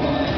ball.